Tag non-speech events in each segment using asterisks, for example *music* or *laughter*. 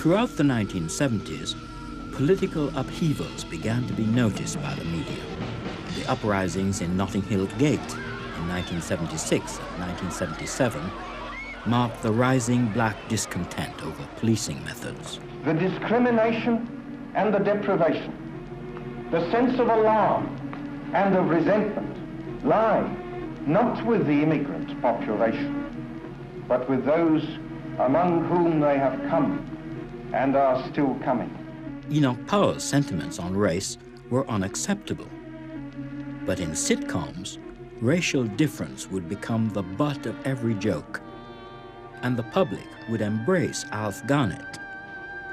Throughout the 1970s, political upheavals began to be noticed by the media. The uprisings in Notting Hill Gate in 1976 and 1977 marked the rising black discontent over policing methods. The discrimination and the deprivation, the sense of alarm and of resentment lie not with the immigrant population, but with those among whom they have come and are still coming. Enoch Powell's sentiments on race were unacceptable. But in sitcoms, racial difference would become the butt of every joke, and the public would embrace Alf Garnett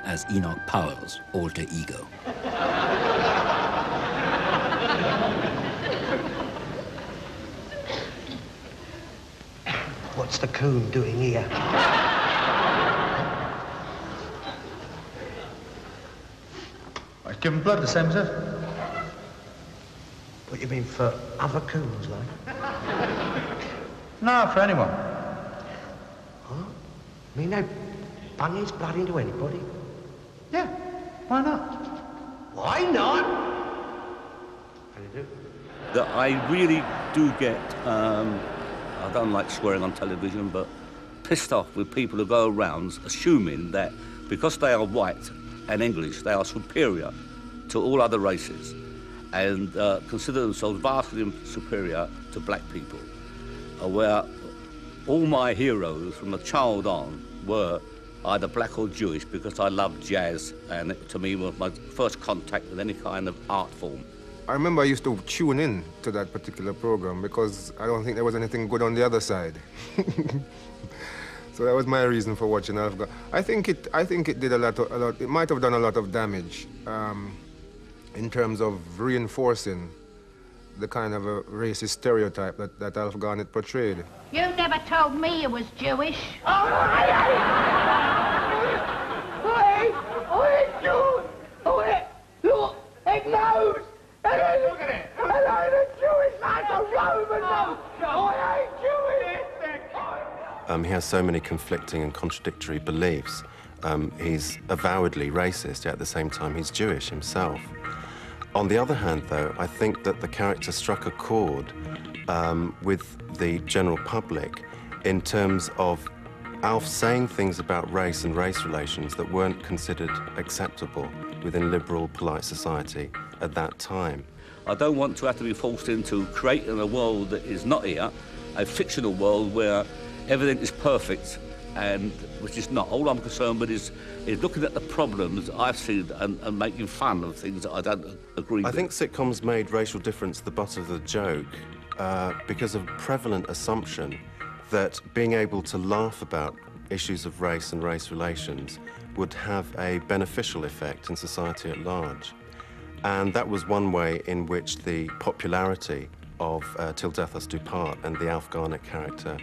as Enoch Powell's alter ego. What's the coon doing here? Give blood the same, sir. What you mean for other coons, like? No, for anyone. Huh? I mean, no bung his blood into anybody? Yeah, why not? Why not? How do you do? That I really do get, um, I don't like swearing on television, but pissed off with people who go around assuming that because they are white and English, they are superior to all other races and uh, consider themselves vastly superior to black people, uh, where all my heroes from a child on were either black or Jewish because I loved jazz and it, to me was my first contact with any kind of art form. I remember I used to tune in to that particular program because I don't think there was anything good on the other side. *laughs* so that was my reason for watching Garnett. I think it, I think it did a lot, of, a lot. It might have done a lot of damage um, in terms of reinforcing the kind of a racist stereotype that, that Alf Garnett portrayed. You never told me you was Jewish. Oi! Oi, Jew! Oi! Look! It knows! Look at it! And I'm Jewish man, a Roman man! I ain't Jewish! Um, he has so many conflicting and contradictory beliefs. Um, he's avowedly racist, yet at the same time he's Jewish himself. On the other hand, though, I think that the character struck a chord um, with the general public in terms of Alf saying things about race and race relations that weren't considered acceptable within liberal, polite society at that time. I don't want to have to be forced into creating a world that is not here, a fictional world where everything is perfect and which is not. All I'm concerned with is, is looking at the problems I've seen and, and making fun of things that I don't agree I with. I think sitcoms made racial difference the butt of the joke uh, because of prevalent assumption that being able to laugh about issues of race and race relations would have a beneficial effect in society at large. And that was one way in which the popularity of uh, Till Death Us Do Part and the Alf Garnett character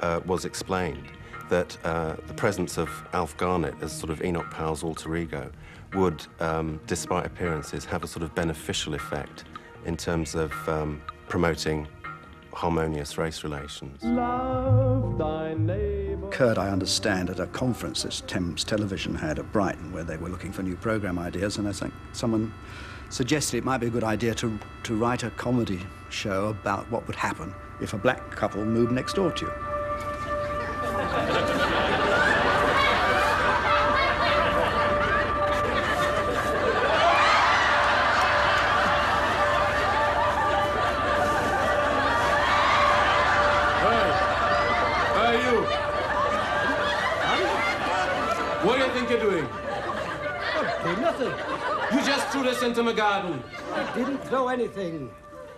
uh, was explained. That uh, the presence of Alf Garnett as sort of Enoch Powell's alter ego would, um, despite appearances, have a sort of beneficial effect in terms of um, promoting harmonious race relations. Kurt, I understand, at a conference that Thames Television had at Brighton where they were looking for new program ideas, and I think someone suggested it might be a good idea to, to write a comedy show about what would happen if a black couple moved next door to you. What do you think you're doing? did nothing. You just threw this into my garden. I didn't throw anything.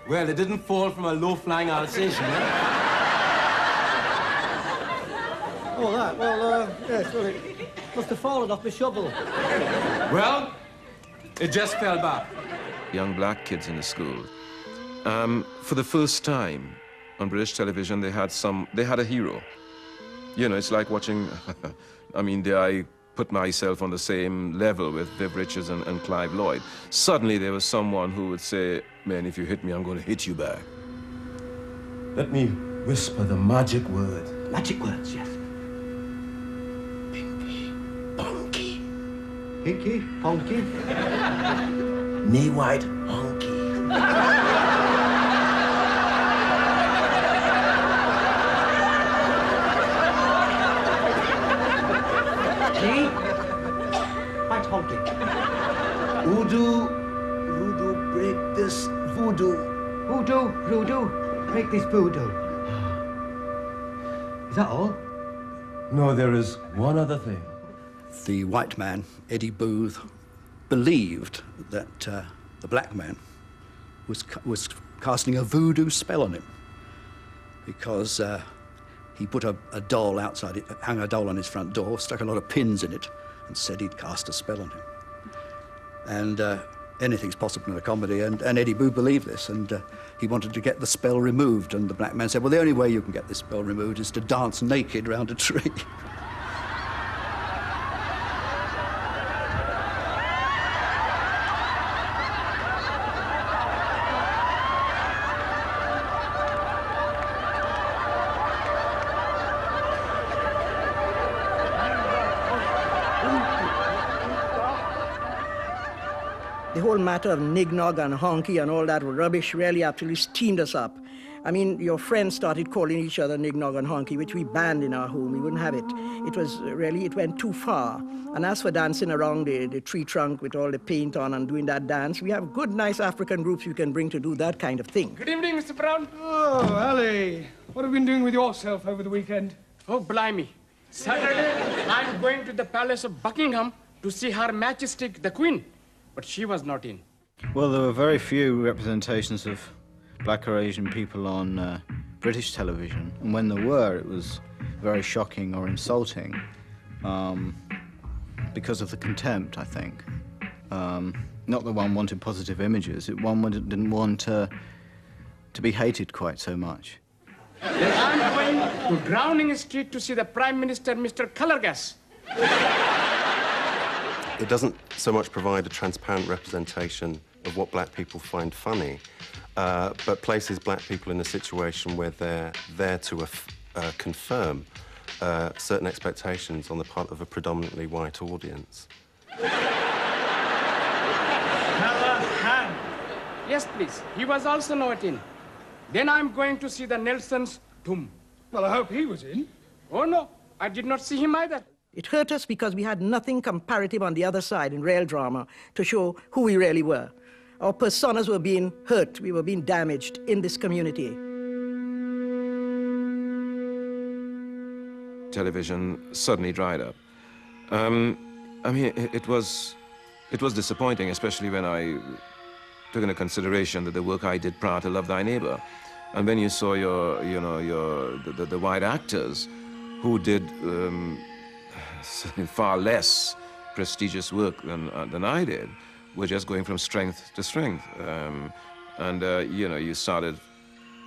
Well, it didn't fall from a low-flying Alsatian, eh? Oh, that? Well, uh, yes, well, it must have fallen off my shovel. Well, it just fell back. young black kids in the school. Um, for the first time on British television, they had some, they had a hero. You know, it's like watching, *laughs* I mean, dare I put myself on the same level with Viv Richards and, and Clive Lloyd. Suddenly there was someone who would say, man, if you hit me, I'm going to hit you back. Let me whisper the magic word. Magic words, yes. Pinky, Ponky. Knee *laughs* white honky. See? White honky. Voodoo, voodoo, break this voodoo. Voodoo, voodoo, break this voodoo. Ah. Is that all? No, there is one other thing. The white man, Eddie Booth, believed that uh, the black man was, was casting a voodoo spell on him because uh, he put a, a doll outside, it, hung a doll on his front door, stuck a lot of pins in it, and said he'd cast a spell on him. And uh, anything's possible in a comedy, and, and Eddie Booth believed this, and uh, he wanted to get the spell removed. And the black man said, Well, the only way you can get this spell removed is to dance naked round a tree. *laughs* The whole matter of nignog and honky and all that rubbish really absolutely steamed us up. I mean, your friends started calling each other nignog and honky, which we banned in our home. We wouldn't have it. It was really, it went too far. And as for dancing around the, the tree trunk with all the paint on and doing that dance, we have good, nice African groups you can bring to do that kind of thing. Good evening, Mr. Brown. Oh, Ali. What have you been doing with yourself over the weekend? Oh, blimey. Saturday, I'm going to the Palace of Buckingham to see Her Majesty the Queen. But she was not in. Well, there were very few representations of black or Asian people on uh, British television, and when there were, it was very shocking or insulting um, because of the contempt, I think. Um, not that one wanted positive images, it one didn't want uh, to be hated quite so much. Then I'm going to Downing Street to see the Prime Minister, Mr. Colorgas. It doesn't so much provide a transparent representation of what black people find funny, uh, but places black people in a situation where they're there to aff- uh, confirm uh, certain expectations on the part of a predominantly white audience. Callaghan. Yes, please. He was also not in. Then I'm going to see the Nelson's tomb. Well, I hope he was in. Oh, no. I did not see him either. It hurt us because we had nothing comparative on the other side in real drama to show who we really were. Our personas were being hurt, we were being damaged in this community. television suddenly dried up. Um, I mean, it, was it was disappointing, especially when I took into consideration that the work I did prior to Love Thy Neighbor, and when you saw your you know your the, the, the white actors who did um, *laughs* far less prestigious work than uh, than I did, were just going from strength to strength, um, and uh, you know you started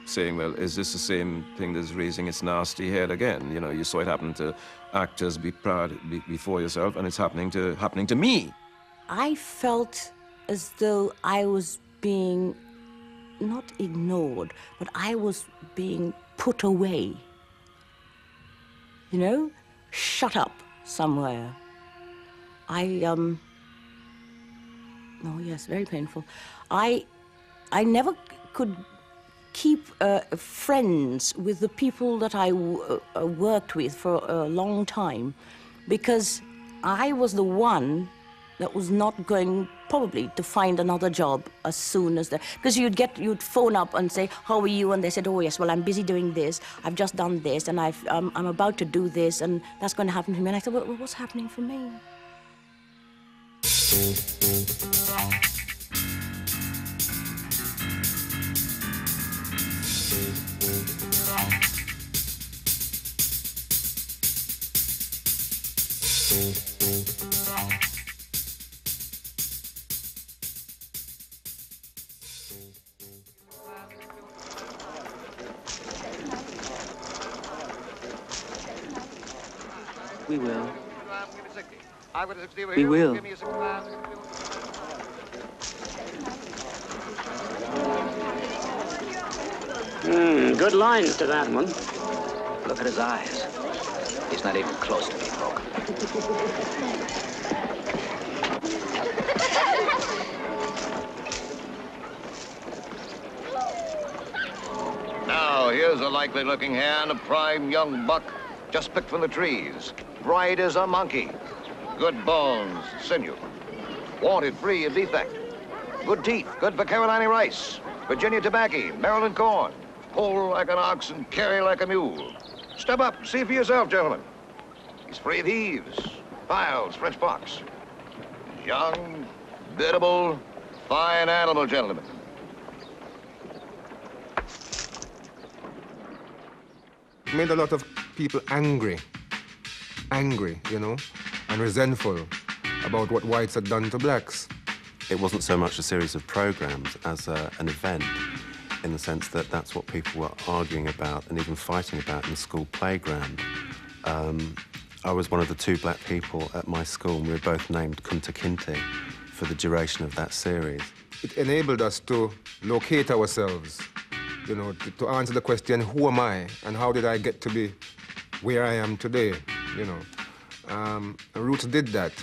saying, well, is this the same thing that's raising its nasty head again? You know, you saw it happen to actors be proud be, before yourself, and it's happening to happening to me. I felt as though I was being not ignored, but I was being put away. You know, shut up somewhere. I um. Oh yes, very painful. I, I never could keep uh, friends with the people that I w- uh, worked with for a long time because I was the one that was not going probably to find another job as soon as the because you'd get you'd phone up and say how are you? And they said oh yes well I'm busy doing this. I've just done this and I've, um, I'm about to do this and that's going to happen to me. And I said well what's happening for me We will. We will. Hmm, good lines to that one. Look at his eyes. He's not even close to being now, here's a likely-looking hand, a prime young buck, just picked from the trees. Bright as a monkey. Good bones, sinew. Wanted free of defect. Good teeth, good for Carolina rice, Virginia tobacco, Maryland corn. Pull like an ox and carry like a mule. Step up, see for yourself, gentlemen. He's free of heaves, files, French fox. Young, biddable, fine animal, gentlemen. made a lot of people angry, angry, you know, and resentful about what whites had done to blacks. It wasn't so much a series of programs as a, an event, in the sense that that's what people were arguing about and even fighting about in the school playground. Um, I was one of the two black people at my school, and we were both named Kunta Kinte for the duration of that series. It enabled us to locate ourselves you know, to, to, answer the question, who am I and how did I get to be where I am today, you know. Um, Roots did that.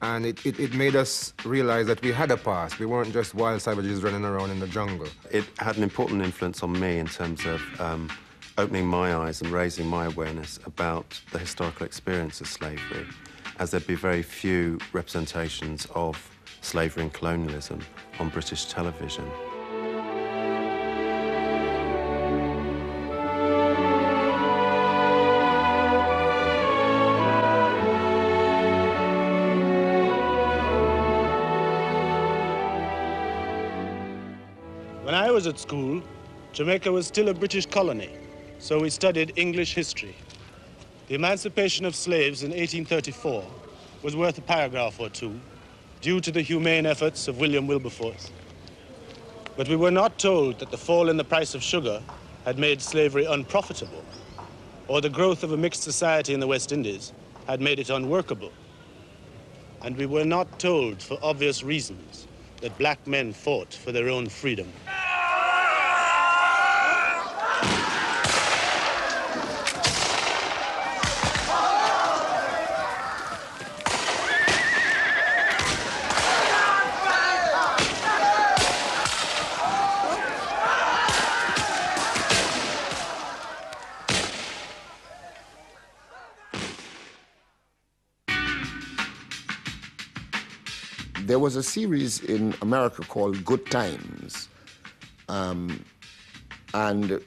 And it, it, it, made us realize that we had a past. We weren't just wild savages running around in the jungle. It had an important influence on me in terms of um, opening my eyes and raising my awareness about the historical experience of slavery, as there'd be very few representations of slavery and colonialism on British television. When I was at school, Jamaica was still a British colony, so we studied English history. The emancipation of slaves in 1834 was worth a paragraph or two, due to the humane efforts of William Wilberforce. But we were not told that the fall in the price of sugar had made slavery unprofitable, or the growth of a mixed society in the West Indies had made it unworkable. And we were not told, for obvious reasons, that black men fought for their own freedom. Was a series in America called Good Times. Um, and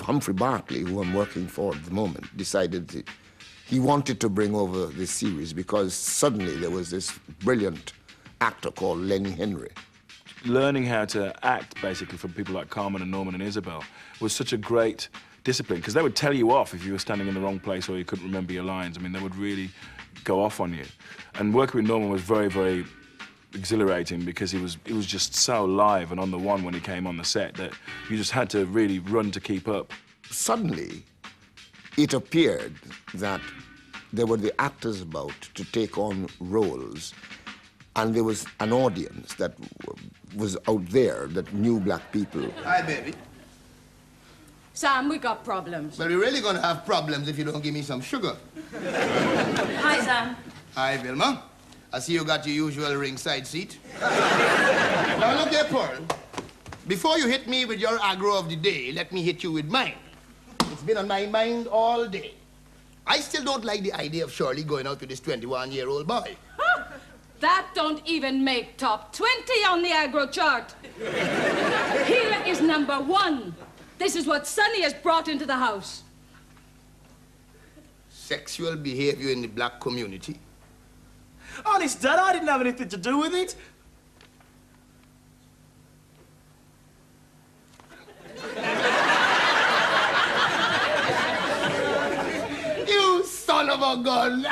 Humphrey Barclay, who I'm working for at the moment, decided he wanted to bring over this series because suddenly there was this brilliant actor called Lenny Henry. Learning how to act, basically, from people like Carmen and Norman and Isabel was such a great discipline because they would tell you off if you were standing in the wrong place or you couldn't remember your lines. I mean, they would really go off on you. And working with Norman was very, very exhilarating because he was he was just so live and on the one when he came on the set that you just had to really run to keep up. Suddenly, it appeared that there were the actors about to take on roles, and there was an audience that was out there that knew black people. Hi, baby. Sam, we got problems. Well, we're really going to have problems if you don't give me some sugar. Hi, Sam. Hi, Vilma. I see you got your usual ringside seat. now, look here, Pearl. Before you hit me with your aggro of the day, let me hit you with mine. It's been on my mind all day. I still don't like the idea of Shirley going out with this 21-year-old boy. That don't even make top 20 on the aggro chart. Here is number one. This is what Sonny has brought into the house. Sexual behavior in the black community. Honest, Dad, I didn't have anything to do with it. you son of a gun!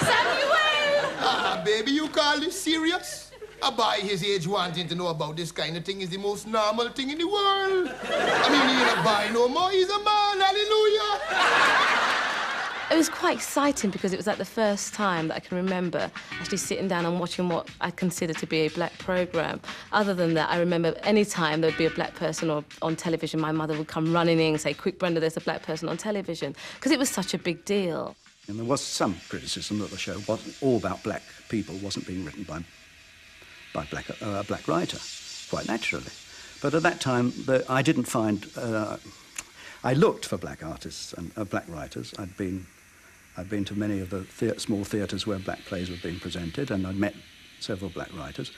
Samuel! Ah, baby, you call this serious? A boy his age wanting to know about this kind of thing is the most normal thing in the world. I mean, he ain't a boy no more, he's a man, hallelujah! It was quite exciting because it was like the first time that I can remember actually sitting down and watching what I consider to be a black program. Other than that, I remember any time there would be a black person or, on television, my mother would come running in and say, quick, Brenda, there's a black person on television, because it was such a big deal. And there was some criticism that the show wasn't all about black people, wasn't being written by, by black, uh, a black writer, quite naturally. But at that time, the, I didn't find. Uh, I looked for black artists and uh, black writers. I'd been, I'd been to many of the thea- small theatres where black plays were being presented, and I'd met several black writers,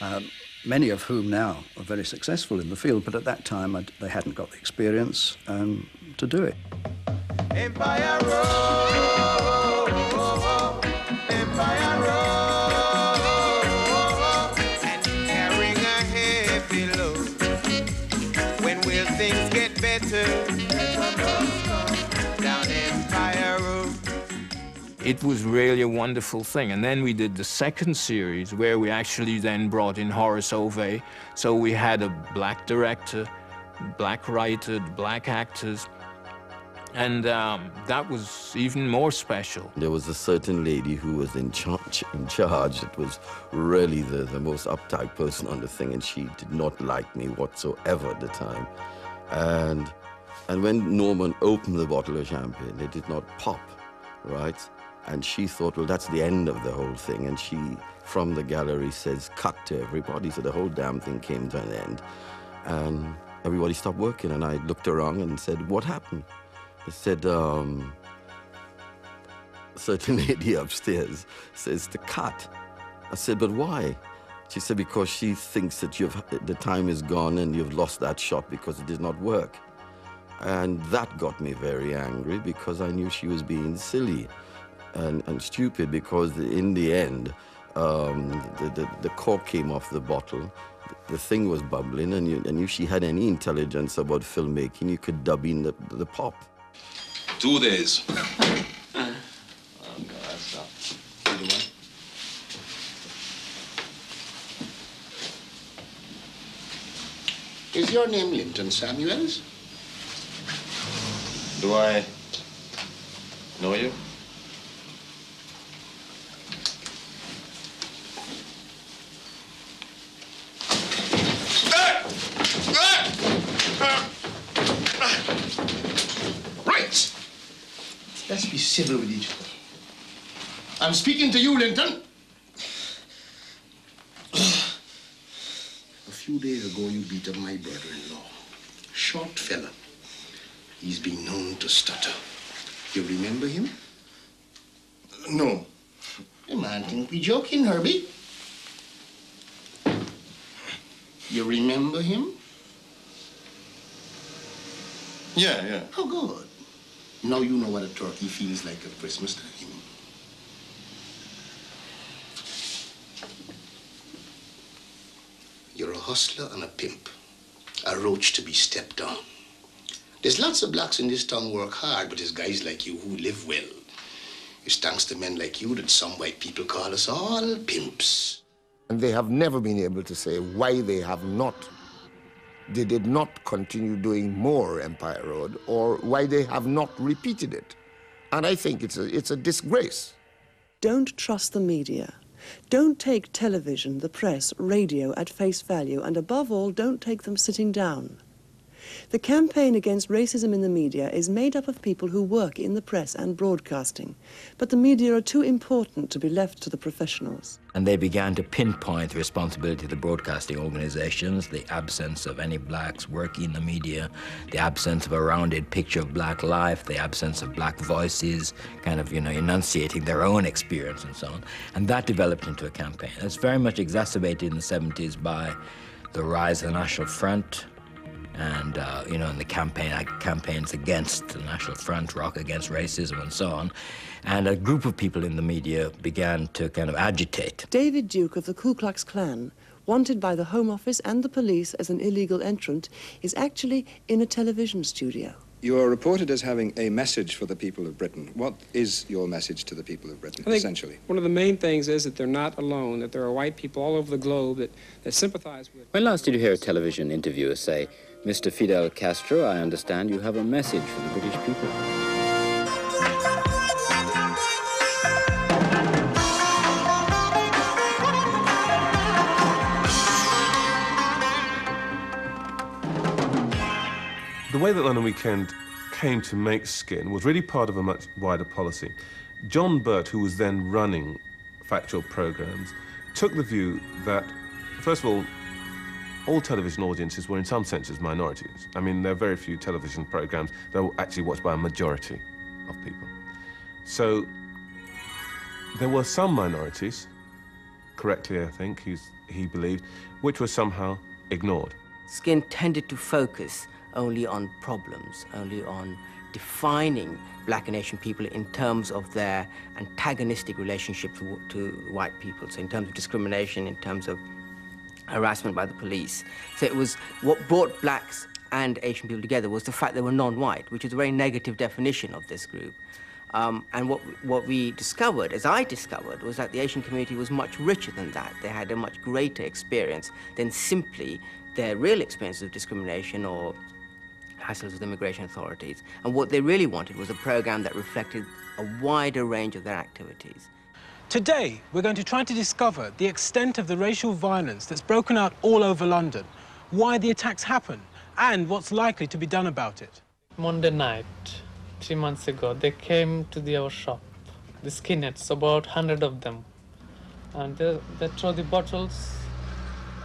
um, many of whom now are very successful in the field. But at that time, I'd, they hadn't got the experience um, to do it. Empire Road, It was really a wonderful thing. And then we did the second series where we actually then brought in Horace Ove. So we had a black director, black writer, black actors. And um, that was even more special. There was a certain lady who was in charge. In charge. It was really the, the most uptight person on the thing, and she did not like me whatsoever at the time. And and when Norman opened the bottle of champagne, it did not pop, right? And she thought, well, that's the end of the whole thing. And she, from the gallery, says, cut to everybody. So the whole damn thing came to an end. And everybody stopped working. And I looked around and said, what happened? I said, um, certain *laughs* lady upstairs says to cut. I said, but why? She said, because she thinks that you've, the time is gone and you've lost that shot because it did not work. And that got me very angry because I knew she was being silly and, and stupid because in the end, um, the, the, the cork came off the bottle, the thing was bubbling, and, you, and if she had any intelligence about filmmaking, you could dub in the, the pop. Two days. Oh, God, I'll stop. Is your name Linton Samuels? Do I know you? Civil with each other. I'm speaking to you, Linton. A few days ago, you beat up my brother-in-law. Short fella. He's been known to stutter. You remember him? No. The man think we joking, Herbie. You remember him? Yeah, yeah. Oh, good. Now you know what a turkey feels like at Christmas time. You're a hustler and a pimp. A roach to be stepped on. There's lots of blacks in this town who work hard, but there's guys like you who live well. It's thanks to men like you that some white people call us all pimps. And they have never been able to say why they have not, they did not continue doing more Empire Road or why they have not repeated it. And I think it's a, it's a disgrace. Don't trust the media. Don't take television, the press, radio at face value, and above all, don't take them sitting down. The campaign against racism in the media is made up of people who work in the press and broadcasting, but the media are too important to be left to the professionals. And they began to pinpoint the responsibility of the broadcasting organizations, the absence of any blacks working in the media, the absence of a rounded picture of black life, the absence of black voices, kind of, you know, enunciating their own experience and so on. And that developed into a campaign. It's very much exacerbated in the 70s by the rise of the National Front, and uh, you know, in the campaign campaigns against the National Front, Rock Against Racism, and so on. And a group of people in the media began to kind of agitate. David Duke of the Ku Klux Klan, wanted by the Home Office and the police as an illegal entrant, is actually in a television studio. You are reported as having a message for the people of Britain. What is your message to the people of Britain, I think essentially? One of the main things is that they're not alone, that there are white people all over the globe that, that sympathize with. When last did you hear a television interviewer say, Mr. Fidel Castro, I understand you have a message for the British people? The way that London Weekend came to make Skin was really part of a much wider policy. John Birt, who was then running factual programs, took the view that, first of all, all television audiences were in some senses minorities. I mean, there are very few television programs that were actually watched by a majority of people. So there were some minorities, correctly I think, he believed, which were somehow ignored. Skin tended to focus only on problems, only on defining black and Asian people in terms of their antagonistic relationship to, to white people. So in terms of discrimination, in terms of harassment by the police. So it was what brought blacks and Asian people together was the fact they were non-white, which is a very negative definition of this group. Um, and what, what we discovered, as I discovered, was that the Asian community was much richer than that. They had a much greater experience than simply their real experiences of discrimination or hassles with immigration authorities. And what they really wanted was a program that reflected a wider range of their activities. Today, we're going to try to discover the extent of the racial violence that's broken out all over London, why the attacks happen, and what's likely to be done about it. Monday night, three months ago, they came to the, our shop, the skinheads, about 100 of them. And they, they throw the bottles,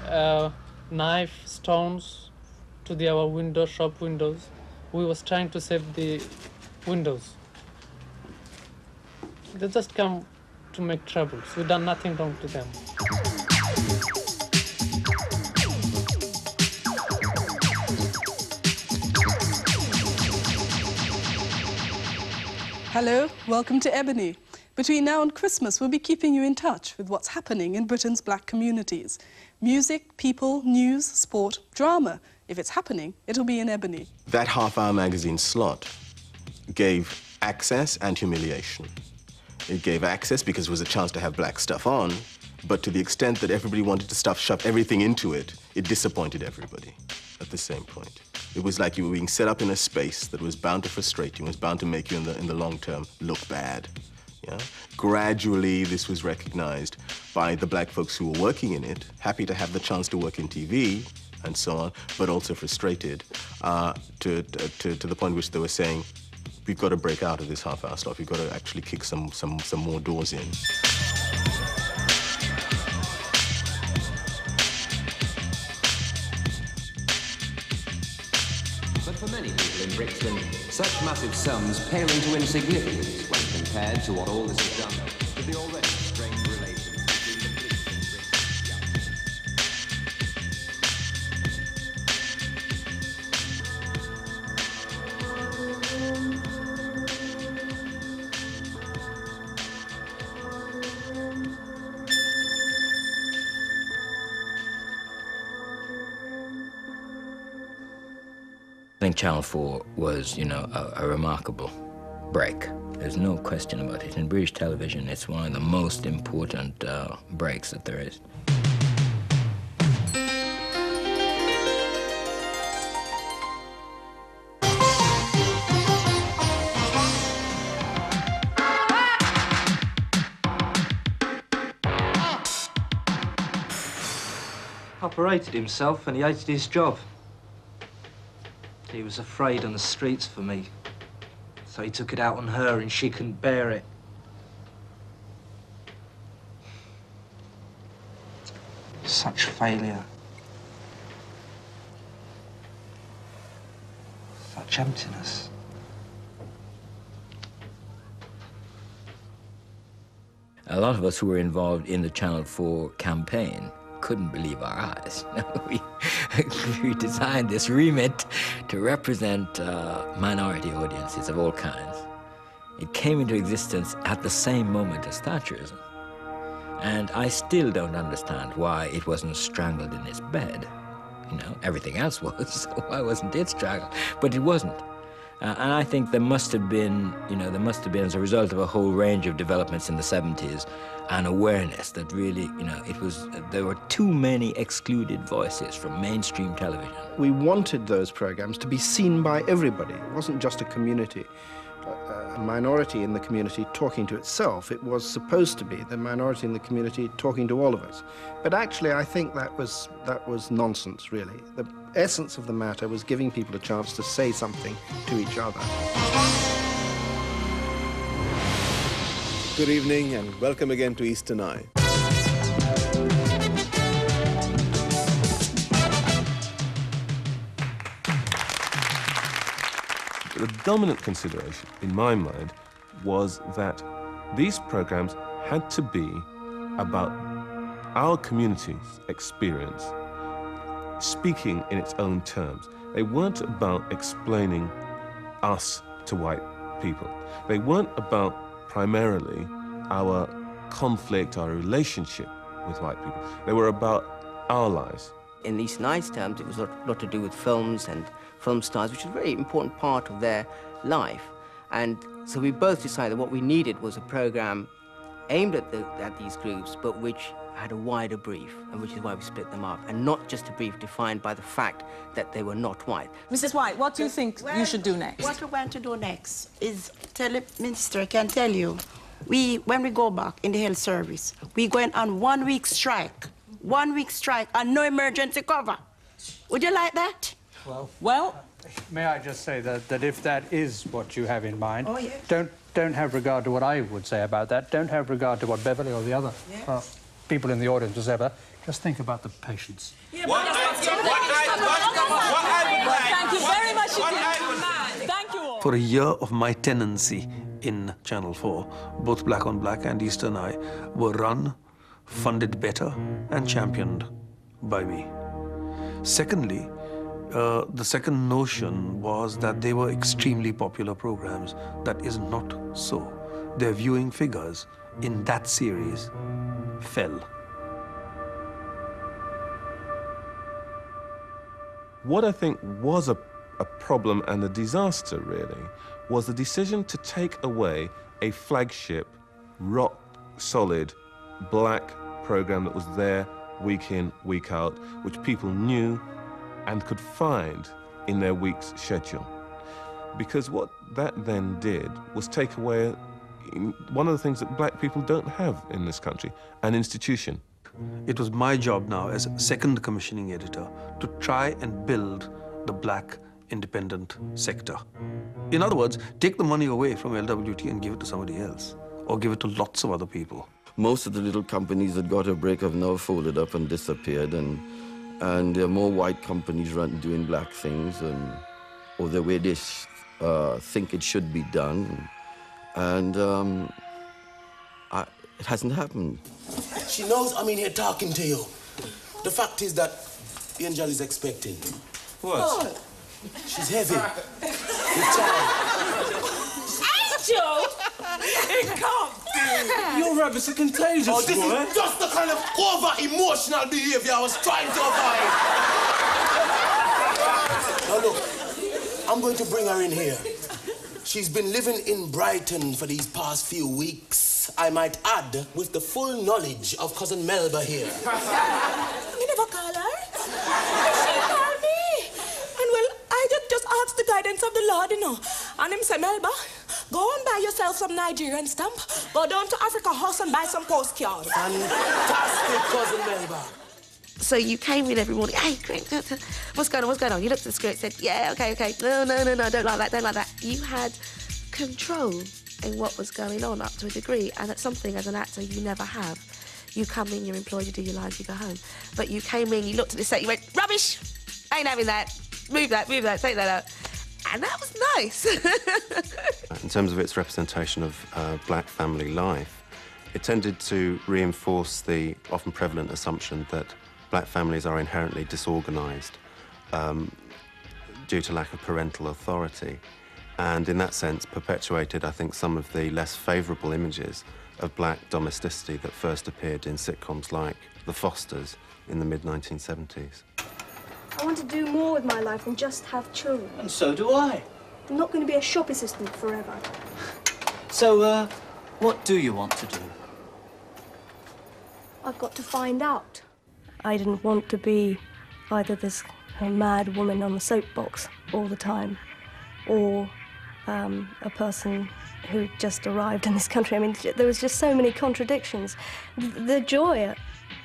uh, knife, stones to the our window, shop windows. We was trying to save the windows. They just come to make troubles. We've done nothing wrong to them. Hello, welcome to Ebony. Between now and Christmas, we'll be keeping you in touch with what's happening in Britain's black communities. Music, people, news, sport, drama. If it's happening, it'll be in Ebony. That half-hour magazine slot gave access and humiliation. It gave access because it was a chance to have black stuff on, but to the extent that everybody wanted to stuff, shove everything into it, it disappointed everybody at the same point. It was like you were being set up in a space that was bound to frustrate you, was bound to make you in the, in the long term look bad. Yeah? Gradually, this was recognized by the black folks who were working in it, happy to have the chance to work in TV and so on, but also frustrated uh, to, to, to the point which they were saying, we've got to break out of this half-hour stuff. We've got to actually kick some, some, some more doors in. But for many people in Brixton, such massive sums pale into insignificance when compared to what all this has done to the already Channel 4 was, you know, a, a remarkable break. There's no question about it. In British television, it's one of the most important uh, breaks that there is. Operated himself and he hated his job. He was afraid on the streets for me. So he took it out on her and she couldn't bear it. Such failure. Such emptiness. A lot of us who were involved in the Channel 4 campaign couldn't believe our eyes. *laughs* we, designed this remit to represent uh, minority audiences of all kinds. It came into existence at the same moment as Thatcherism. And I still don't understand why it wasn't strangled in its bed. You know, everything else was, *laughs* so why wasn't it strangled? But it wasn't. Uh, and I think there must have been, you know, there must have been as a result of a whole range of developments in the 70s, an awareness that really, you know, it was, there were too many excluded voices from mainstream television. We wanted those programs to be seen by everybody. It wasn't just a community, a, minority in the community talking to itself. It was supposed to be the minority in the community talking to all of us. But actually, I think that was, that was nonsense, really. The essence of the matter was giving people a chance to say something to each other. Good evening and welcome again to Eastern Eye. The dominant consideration in my mind was that these programs had to be about our community's experience speaking in its own terms. They weren't about explaining us to white people. They weren't about primarily our conflict, our relationship with white people. They were about our lives. In these nice terms, it was a lot, lot to do with films and film stars, which is a very important part of their life. And so we both decided what we needed was a program aimed at, the, at these groups, but which had a wider brief, and which is why we split them up, and not just a brief defined by the fact that they were not white. Mrs. White, what do you think you should do next? What we want to do next is tell the minister I can tell you, we when we go back in the health service, we're going on one week strike, one week strike, and no emergency cover. Would you like that? Well, well, May I just say that, that if that is what you have in mind, Oh, yeah. don't, don't have regard to what I would say about that. Don't have regard to what Beverly or the other Yes. People in the audience would say about that. Just think about the patients. Thank you very much indeed. Thank you all. For a year of my tenancy in Channel 4, both Black on Black and Eastern Eye were run, funded better, and championed by me. Secondly, uh, the second notion was that they were extremely popular programs. That is not so. Their viewing figures in that series fell. What I think was a, a problem and a disaster, really, was the decision to take away a flagship, rock solid, black program that was there week in, week out, which people knew and could find in their week's schedule. Because what that then did was take away one of the things that black people don't have in this country an institution. It was my job now as second commissioning editor to try and build the black independent sector. In other words, take the money away from LWT and give it to somebody else, or give it to lots of other people. Most of the little companies that got a break have now folded up and disappeared, and and there are more white companies run, doing black things, and or the way they sh- uh, think it should be done, and um, I, it hasn't happened. She knows I'm in here talking to you. The fact is that Angel is expecting. What? She's heavy. *laughs* Angel! It can't be. Your rabbits are contagious, oh, this boy. is just the kind of over-emotional behavior I was trying to avoid. now look, I'm going to bring her in here. She's been living in Brighton for these past few weeks. I might add, with the full knowledge of cousin Melba here. *laughs* You never call her? She called me. And well, I just, just asked the guidance of the Lord, you know. And him say, Melba, go and buy yourself some Nigerian stamp. Go down to Africa House and buy some postcards. Fantastic, cousin Melba. So you came in every morning, hey, what's going on, what's going on? You looked at the script, said, yeah, okay, okay, no, no, no, no, don't like that, don't like that. You had control in what was going on up to a degree, and that's something as an actor you never have. You come in, you're employed, you do your lines, you go home. But you came in, you looked at the set, you went, rubbish, ain't having that, move that, move that, take that out. And that was nice. *laughs* In terms of its representation of uh, black family life, it tended to reinforce the often prevalent assumption that black families are inherently disorganized um, due to lack of parental authority. And in that sense, perpetuated, I think, some of the less favorable images of black domesticity that first appeared in sitcoms like The Fosters in the mid 1970s. I want to do more with my life than just have children. And so do I. I'm not going to be a shop assistant forever. So, uh, what do you want to do? I've got to find out. I didn't want to be either this mad woman on the soapbox all the time or um, a person who just arrived in this country. I mean, there was just so many contradictions. The joy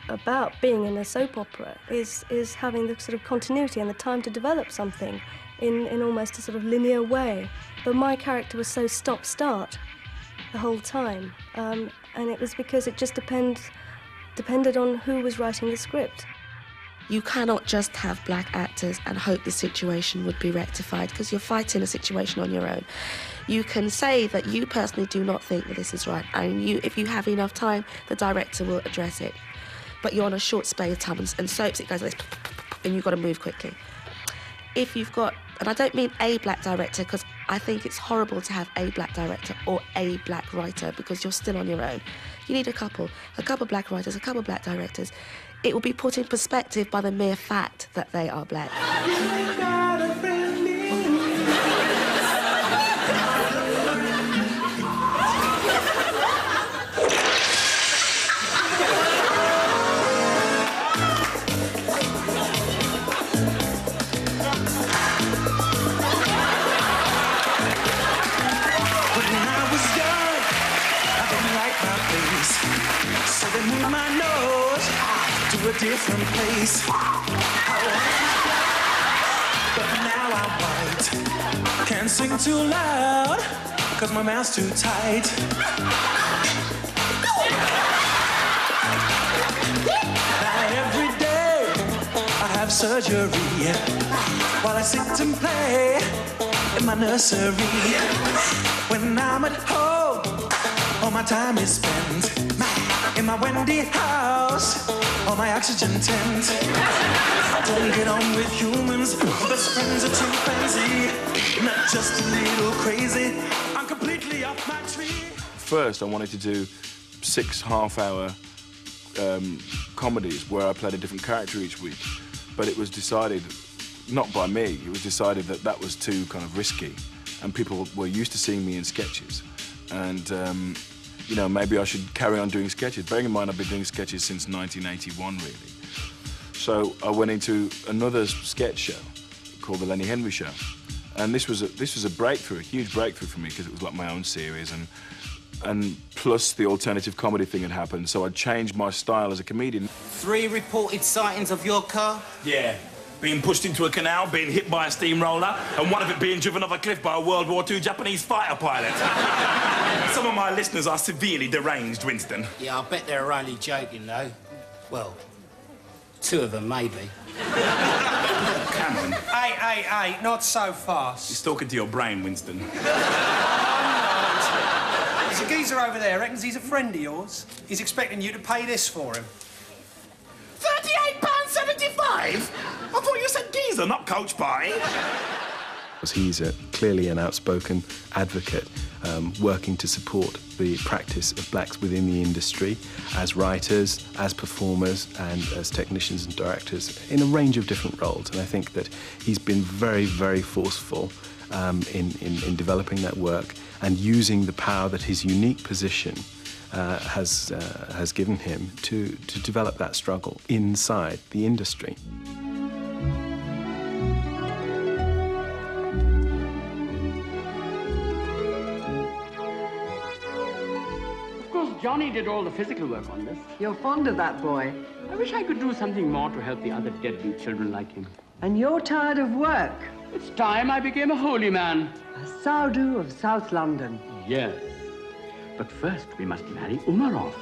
about being in a soap opera is, is having the sort of continuity and the time to develop something in, in almost a sort of linear way. But my character was so stop-start the whole time. Um, and it was because it just depend, depended on who was writing the script. You cannot just have black actors and hope the situation would be rectified because you're fighting a situation on your own. You can say that you personally do not think that this is right, and you, if you have enough time, the director will address it. But you're on a short space of time, and, soaps it goes like this, and you've got to move quickly. If you've got, and I don't mean a black director because I think it's horrible to have a black director or a black writer because you're still on your own. You need a couple, a couple black writers, a couple black directors. It will be put in perspective by the mere fact that they are black. *laughs* a different place. But now I'm white. Can't sing too loud, cause my mouth's too tight. Every day I have surgery while I sit and play in my nursery. When I'm at home, all my time is spent in my Wendy house or my oxygen tent. I don't get on with humans, best friends are chimpanzee, not just a little crazy. I'm completely off my tree. First, I wanted to do six half-hour um, comedies where I played a different character each week, but it was decided, not by me, it was decided that that was too kind of risky, and people were used to seeing me in sketches, and um, you know maybe I should carry on doing sketches. Bearing in mind I've been doing sketches since 1981, really. So I went into another sketch show called the Lenny Henry Show, and this was a, this was a breakthrough, a huge breakthrough for me because it was like my own series and and plus the alternative comedy thing had happened, so I'd changed my style as a comedian. Three reported sightings of your car? Yeah. Being pushed into a canal, being hit by a steamroller, and one of it being driven off a cliff by a World War II Japanese fighter pilot. *laughs* Some of my listeners are severely deranged, Winston. Yeah, I bet they're only joking, though. Well, two of them, maybe. *laughs* Cameron, Hey, hey, hey, not so fast. he's talking to your brain, Winston. *laughs* There's a geezer over there, reckons he's a friend of yours. He's expecting you to pay this for him. £38.75? I thought you said geezer, not coach pie. He's a, clearly an outspoken advocate um, working to support the practice of blacks within the industry as writers, as performers, and as technicians and directors in a range of different roles. And I think that he's been very, very forceful um, in, in, in developing that work and using the power that his unique position uh, has, uh, has given him to, to develop that struggle inside the industry. Of course, Johnny did all the physical work on this. You're fond of that boy. I wish I could do something more to help the other deadbeat children like him. And you're tired of work? It's time I became a holy man. A Sadhu of South London. Yes. But first, we must marry Umarov.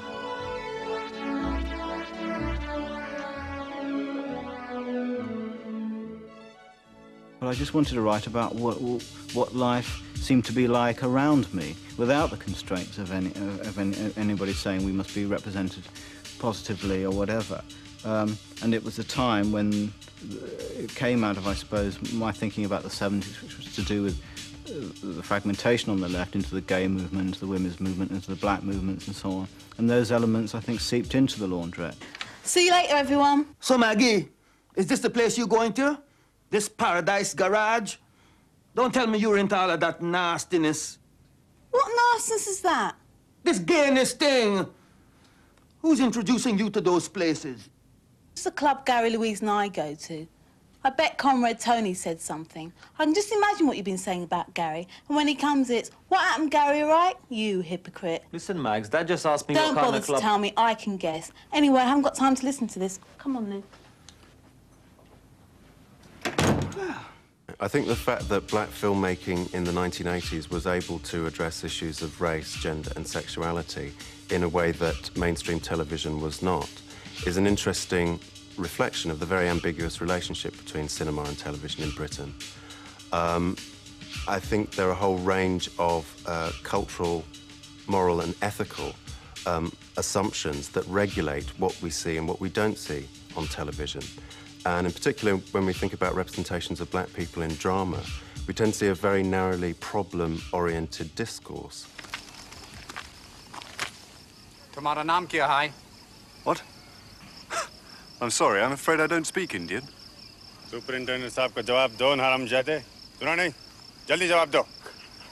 Well, I just wanted to write about what, what life seemed to be like around me without the constraints of, any, of any, anybody saying we must be represented positively or whatever. Um, and it was a time when it came out of, I suppose, my thinking about the 70s, which was to do with the fragmentation on the left into the gay movement, into the women's movement, into the black movements, and so on. And those elements, I think, seeped into the laundrette. See you later, everyone. So, Maggie, is this the place you're going to? This paradise garage? Don't tell me you're into all of that nastiness. What nastiness is that? This gayness thing. Who's introducing you to those places? It's the club Gary Louise and I go to. I bet Comrade Tony said something. I can just imagine what you've been saying about Gary. And when he comes, it's, what happened, Gary, right? You hypocrite. Listen, Mags, Dad just asked me Don't what kind bother to tell me. I can guess. Anyway, I haven't got time to listen to this. Come on, then. I think the fact that black filmmaking in the 1980s was able to address issues of race, gender, and sexuality in a way that mainstream television was not is an interesting reflection of the very ambiguous relationship between cinema and television in Britain. Um, I think there are a whole range of uh, cultural, moral, and ethical um, assumptions that regulate what we see and what we don't see on television. And in particular, when we think about representations of black people in drama, we tend to see a very narrowly problem-oriented discourse. Tamara Namkia, hi. What? I'm sorry, I'm afraid I don't speak Indian. Superintendent साहब का जवाब दो हराम जाते सुना नहीं जल्दी जवाब दो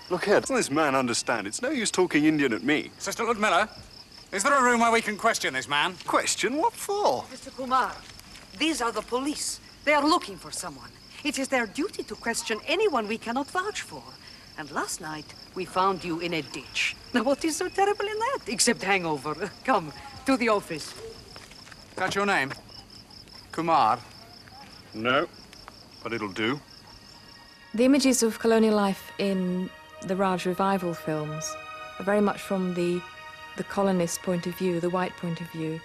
Look here, doesn't this man understand? It's no use talking Indian at me. Sister Ludmilla, is there a room where we can question this man? Question? What for? Mr. Kumar, these are the police. They are looking for someone. It is their duty to question anyone we cannot vouch for. And last night, we found you in a ditch. Now, what is so terrible in that? Except hangover. Come, to the office. That's your name? Kumar? No, but it'll do. The images of colonial life in the Raj revival films are very much from the, the colonist point of view, the white point of view.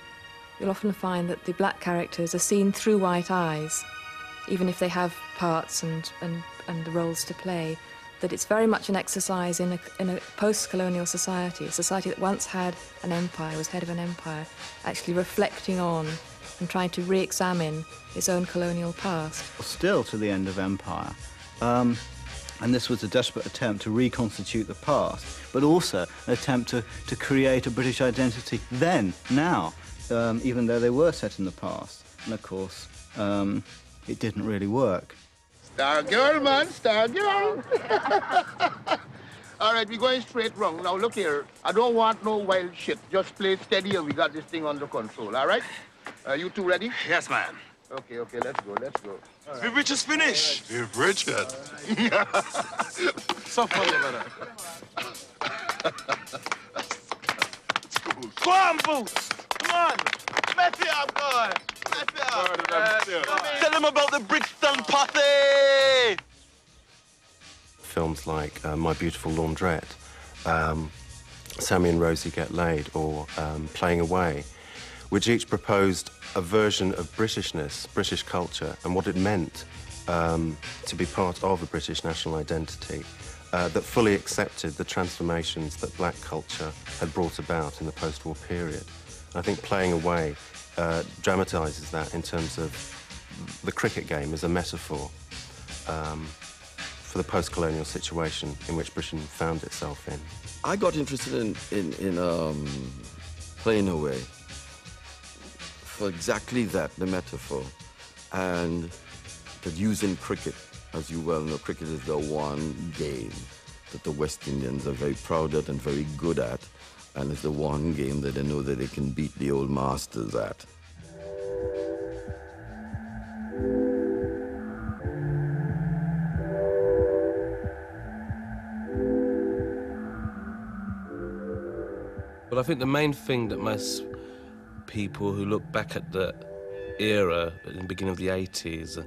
You'll often find that the black characters are seen through white eyes, even if they have parts and, and, and the roles to play. That it's very much an exercise in a, in a post colonial society, a society that once had an empire, was head of an empire, actually reflecting on and trying to re examine its own colonial past. Still to the end of empire. Um, and this was a desperate attempt to reconstitute the past, but also an attempt to, to create a British identity then, now, um, even though they were set in the past. And of course, um, it didn't really work. Star girl, man, star girl. *laughs* All right, we're going straight wrong. Now, look here. I don't want no wild shit. Just play steady and we got this thing under control, all right? Are you two ready? Yes, ma'am. Okay, okay, let's go, let's go. Viv Richards finish. Viv Richard. so funny about Go on, Boots. Come on. Mess it up, boy. Mess it up. Uh, Tell them about the Brixton Posse. films like uh, My Beautiful Laundrette, um, Sammy and Rosie Get Laid, or um, Playing Away, which each proposed a version of Britishness, British culture, and what it meant um, to be part of a British national identity uh, that fully accepted the transformations that black culture had brought about in the post-war period. I think Playing Away uh, dramatises that in terms of the cricket game as a metaphor um, for the post-colonial situation in which Britain found itself in. I got interested in, in, in um, playing away for exactly that, the metaphor. And that using cricket, as you well know, cricket is the one game that the West Indians are very proud of and very good at. And it's the one game that they know that they can beat the old masters at. But I think the main thing that most people who look back at the era at the beginning of the 80s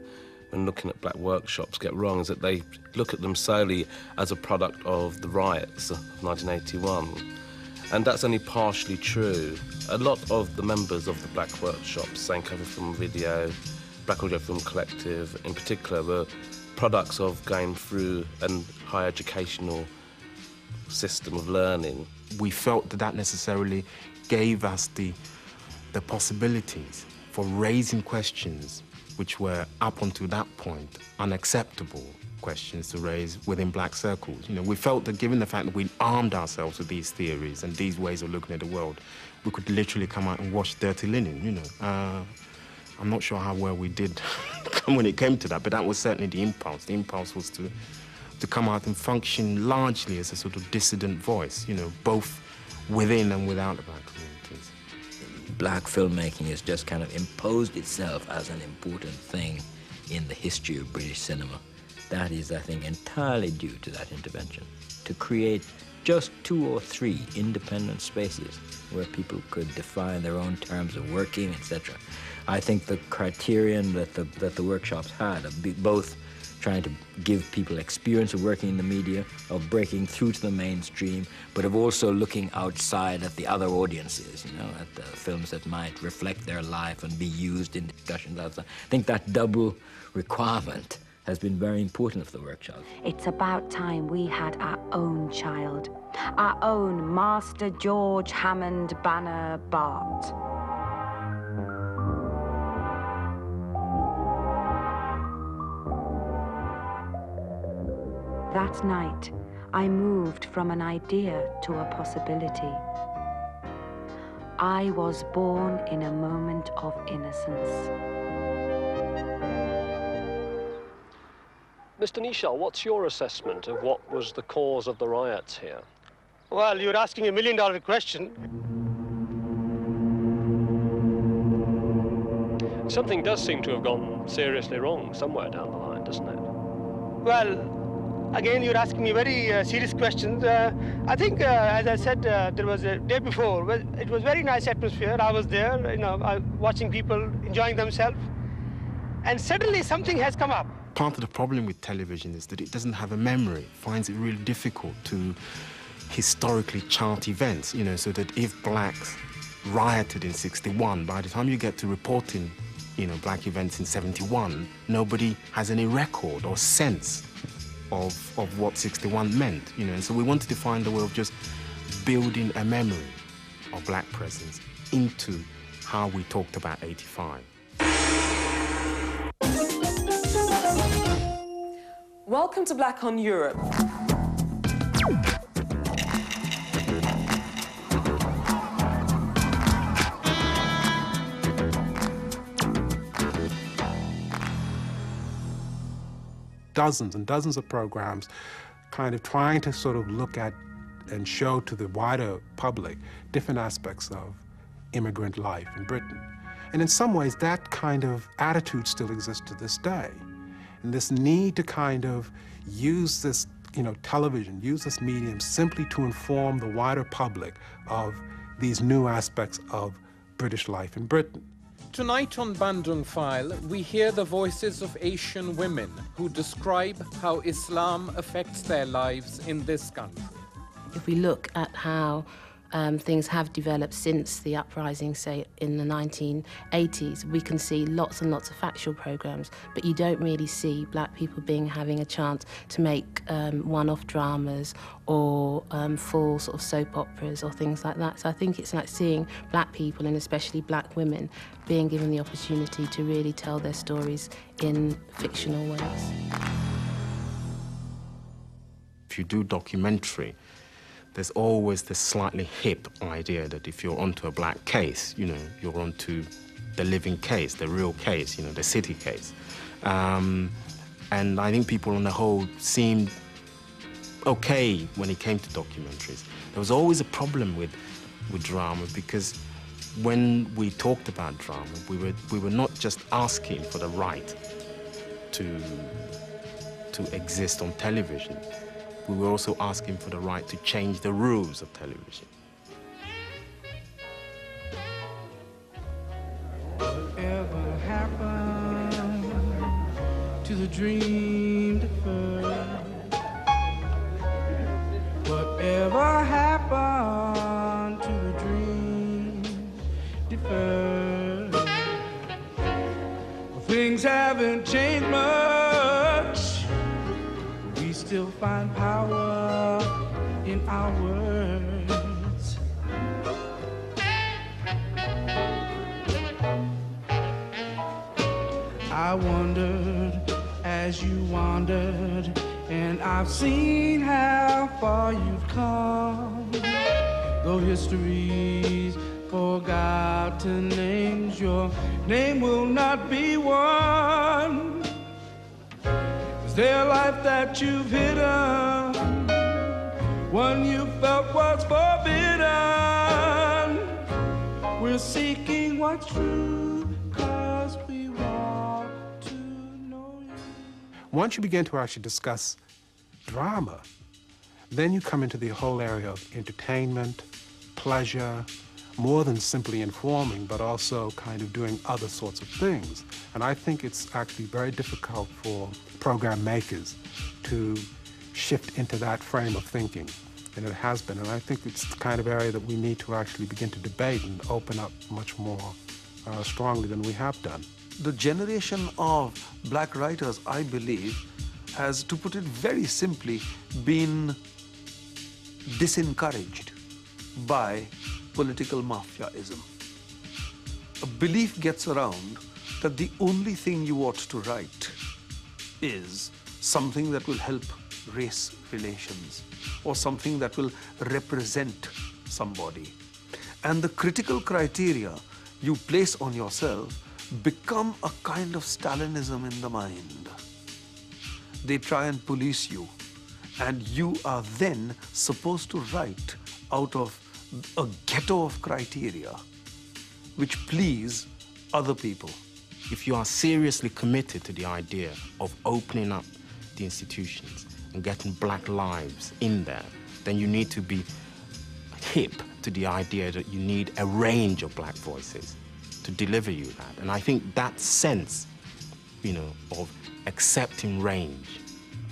and looking at black workshops get wrong is that they look at them solely as a product of the riots of 1981. And that's only partially true. A lot of the members of the black workshops, Sankofa Film Video, Black Audio Film Collective in particular, were products of going through a higher educational system of learning. We felt that that necessarily gave us the, the possibilities for raising questions which were up until that point unacceptable questions to raise within black circles. You know, we felt that given the fact that we'd armed ourselves with these theories and these ways of looking at the world, we could literally come out and wash dirty linen, you know. Uh, I'm not sure how well we did *laughs* when it came to that, but that was certainly the impulse. The impulse was to, to come out and function largely as a sort of dissident voice, you know, both within and without the black communities. Black filmmaking has just kind of imposed itself as an important thing in the history of British cinema. That is, I think, entirely due to that intervention, to create just two or three independent spaces where people could define their own terms of working, etc. I think the criterion that the, that the workshops had of be, both trying to give people experience of working in the media, of breaking through to the mainstream, but of also looking outside at the other audiences, you know, at the films that might reflect their life and be used in discussions outside. I think that double requirement has been very important for the workshop. It's about time we had our own child, our own Master George Hammond Banner Bart. That night, I moved from an idea to a possibility. I was born in a moment of innocence. Mr. Nishal, what's your assessment of what was the cause of the riots here? Well, you're asking a million dollar question. Something does seem to have gone seriously wrong somewhere down the line, doesn't it? Well, again, you're asking me very uh, serious questions. Uh, I think, uh, as I said, uh, there was a day before. It was very nice atmosphere. I was there, you know, watching people enjoying themselves. And suddenly something has come up. Part of the problem with television is that it doesn't have a memory. It finds it really difficult to historically chart events, you know, so that if blacks rioted in 61, by the time you get to reporting, you know, black events in 71, nobody has any record or sense of, of what 61 meant, you know, and so we wanted to find a way of just building a memory of black presence into how we talked about 85. Welcome to Black on Europe. Dozens and dozens of programs kind of trying to sort of look at and show to the wider public different aspects of immigrant life in Britain. And in some ways, that kind of attitude still exists to this day. And this need to kind of use this, you know, television, use this medium simply to inform the wider public of these new aspects of British life in Britain. Tonight on Bandung File, we hear the voices of Asian women who describe how Islam affects their lives in this country. If we look at how um, things have developed since the uprising, say in the 1980s, we can see lots and lots of factual programs, but you don't really see black people being having a chance to make um, one-off dramas or um, full sort of soap operas or things like that. So I think it's like seeing black people and especially black women being given the opportunity to really tell their stories in fictional ways. If you do documentary, there's always this slightly hip idea that if you're onto a black case, you know, you're onto the living case, the real case, you know, the city case. Um, and I think people on the whole seemed okay when it came to documentaries. There was always a problem with, with drama because when we talked about drama, we were, we were not just asking for the right to, to exist on television we were also asking for the right to change the rules of television. To the dream deferred? Whatever happened to the dream deferred? Things haven't changed much. Still find power in our words. I wondered as you wandered, and I've seen how far you've come. Though history's forgotten names, your name will not be one. Life that you've hidden? One you felt was forbidden? We're seeking what's true, cause we want to know you. Once you begin to actually discuss drama, then you come into the whole area of entertainment, pleasure, more than simply informing, but also kind of doing other sorts of things. And I think it's actually very difficult for program makers to shift into that frame of thinking. And it has been. And I think it's the kind of area that we need to actually begin to debate and open up much more uh, strongly than we have done. The generation of black writers, I believe, has, to put it very simply, been disencouraged by political mafiaism. A belief gets around that the only thing you ought to write is something that will help race relations or something that will represent somebody. And the critical criteria you place on yourself become a kind of Stalinism in the mind. They try and police you, and you are then supposed to write out of a ghetto of criteria which please other people. If you are seriously committed to the idea of opening up the institutions and getting black lives in there, then you need to be hip to the idea that you need a range of black voices to deliver you that. And I think that sense, you know, of accepting range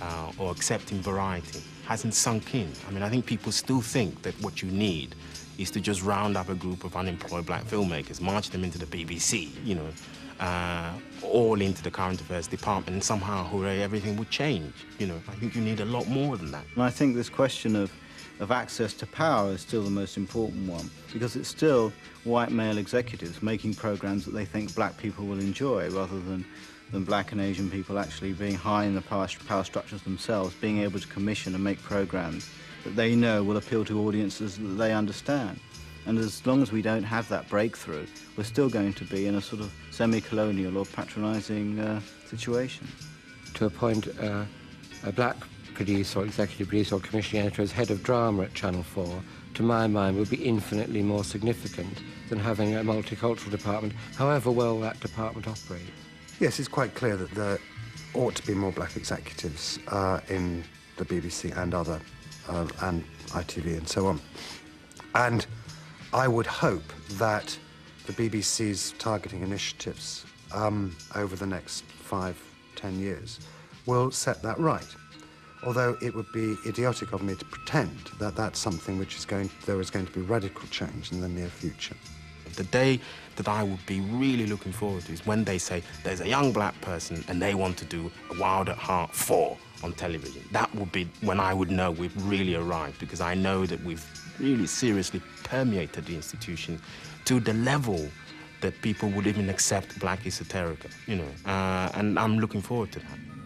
uh, or accepting variety hasn't sunk in. I mean, I think people still think that what you need is to just round up a group of unemployed black filmmakers, march them into the BBC, you know, uh, all into the current affairs department, and somehow, hooray, everything would change. You know, I think you need a lot more than that. And I think this question of, of access to power is still the most important one because it's still white male executives making programs that they think black people will enjoy rather than, than black and Asian people actually being high in the power, power structures themselves, being able to commission and make programs that they know will appeal to audiences that they understand. And as long as we don't have that breakthrough, we're still going to be in a sort of semi-colonial or patronizing uh, situation. To appoint uh, a black producer or executive producer or commissioning editor as head of drama at Channel 4, to my mind, would be infinitely more significant than having a multicultural department, however well that department operates. Yes, it's quite clear that there ought to be more black executives uh, in the BBC and other, uh, and ITV and so on. And I would hope that the BBC's targeting initiatives um, over the next five, ten years will set that right. Although it would be idiotic of me to pretend that that's something which is going, there is going to be radical change in the near future. The day that I would be really looking forward to is when they say there's a young black person and they want to do a Wild at Heart 4 on television. That would be when I would know we've really arrived because I know that we've really seriously permeated the institution to the level that people would even accept black esoterica, you know, uh, and I'm looking forward to that.